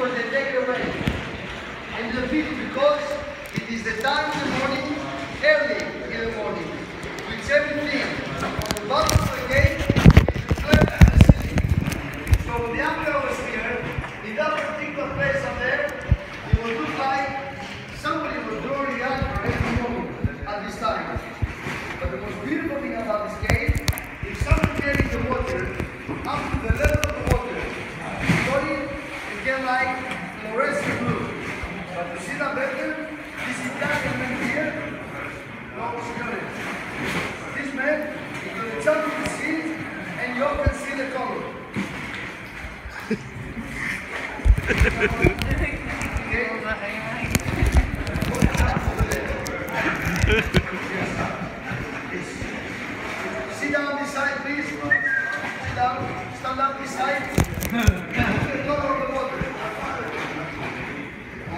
because they take away. And the fifth because it is the time in the morning, early in the morning, which everything the bottom of the gate is in the ceiling. So when the emperor was here, in that particular place up there, it will look like somebody was drawing the anchor every morning at this time. But the most beautiful thing about this cave, if someone carries the water up to the level of the water, body you like fluorescent blue. But you see that better? This Italian man here, no obscurity. This man going to jump in the sea and you can see the color. Sit down this side, please. Sit down. Stand up this side. Look at the color of the water.